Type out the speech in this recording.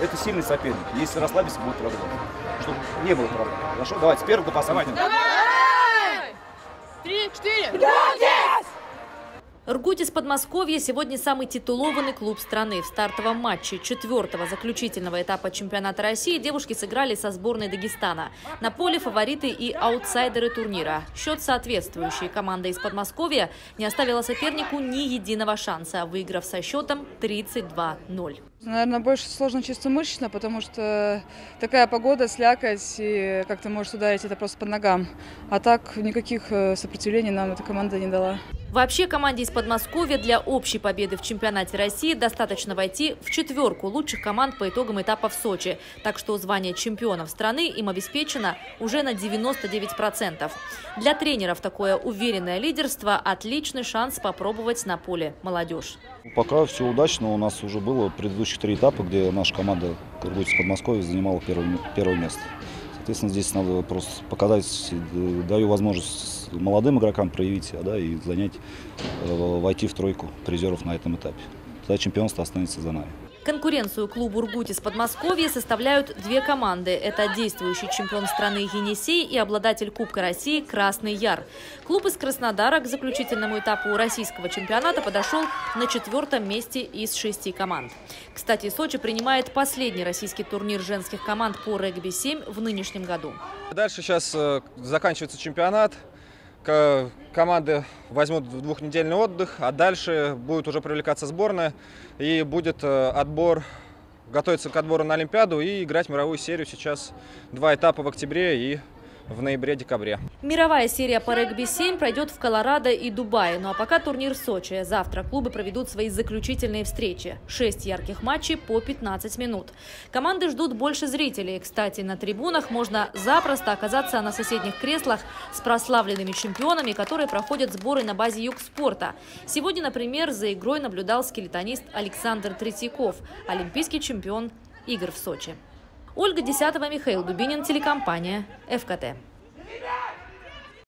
это сильный соперник. Если расслабиться, будет проблема. Чтобы не было проблем. Хорошо? Давайте, с первого до последнего. Три, четыре. Ргуть из Подмосковья сегодня самый титулованный клуб страны. В стартовом матче четвертого заключительного этапа чемпионата России девушки сыграли со сборной Дагестана. На поле фавориты и аутсайдеры турнира. Счет соответствующий. Команда из Подмосковья не оставила сопернику ни единого шанса, выиграв со счетом 32-0. Наверное, больше сложно чисто мышечно, потому что такая погода, слякоть, и как ты можешь ударить это просто под ногам. А так никаких э, сопротивлений нам эта команда не дала. Вообще команде из Подмосковья для общей победы в чемпионате России достаточно войти в четверку лучших команд по итогам этапа в Сочи. Так что звание чемпионов страны им обеспечено уже на 99%. Для тренеров такое уверенное лидерство – отличный шанс попробовать на поле молодежь. Пока все удачно. У нас уже было предыдущих три этапа, где наша команда Кыргызец Подмосковья занимала первое, первое место. Соответственно, здесь надо просто показать, даю возможность молодым игрокам проявить себя да, и занять, э, войти в тройку призеров на этом этапе. Тогда чемпионство останется за нами. Конкуренцию клубу «Ургут» из Подмосковья составляют две команды. Это действующий чемпион страны «Енисей» и обладатель Кубка России «Красный Яр». Клуб из Краснодара к заключительному этапу российского чемпионата подошел на четвертом месте из шести команд. Кстати, Сочи принимает последний российский турнир женских команд по регби-7 в нынешнем году. Дальше сейчас э, заканчивается чемпионат команды возьмут двухнедельный отдых, а дальше будет уже привлекаться сборная и будет э, отбор, готовиться к отбору на Олимпиаду и играть мировую серию. Сейчас два этапа в октябре и в ноябре-декабре. Мировая серия по регби-7 пройдет в Колорадо и Дубае. Ну а пока турнир в Сочи. Завтра клубы проведут свои заключительные встречи. Шесть ярких матчей по 15 минут. Команды ждут больше зрителей. Кстати, на трибунах можно запросто оказаться на соседних креслах с прославленными чемпионами, которые проходят сборы на базе Юг спорта. Сегодня, например, за игрой наблюдал скелетонист Александр Третьяков, олимпийский чемпион игр в Сочи. Ольга Десятова, Михаил Дубинин, телекомпания ФКТ.